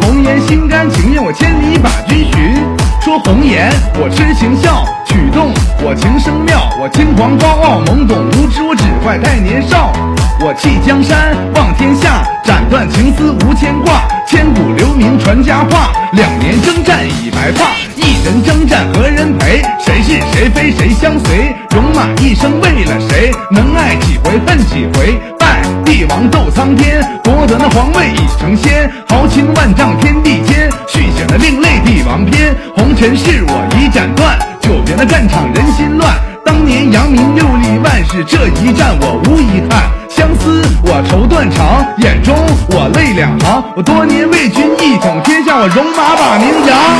红颜心甘情愿，我千里把君寻。说红颜我痴情笑，曲动我情声妙，我轻狂高傲懵懂无知，我只怪太年少。我弃江山望天下，斩断情丝无牵挂，千古留名传佳话。两年征战已白发，一人征战何人陪？谁是谁非谁相随？戎马一生为了谁？能爱几回恨几回？拜帝王斗苍天，夺得那皇位已成仙。豪情万丈天地间，续写了另类帝王篇。红尘事我已斩断，久别的战场人心乱。当年扬名又立万世，这一战我无遗憾。相思我愁断肠，眼中我泪两行。我多年为君一统天下，我戎马把名扬。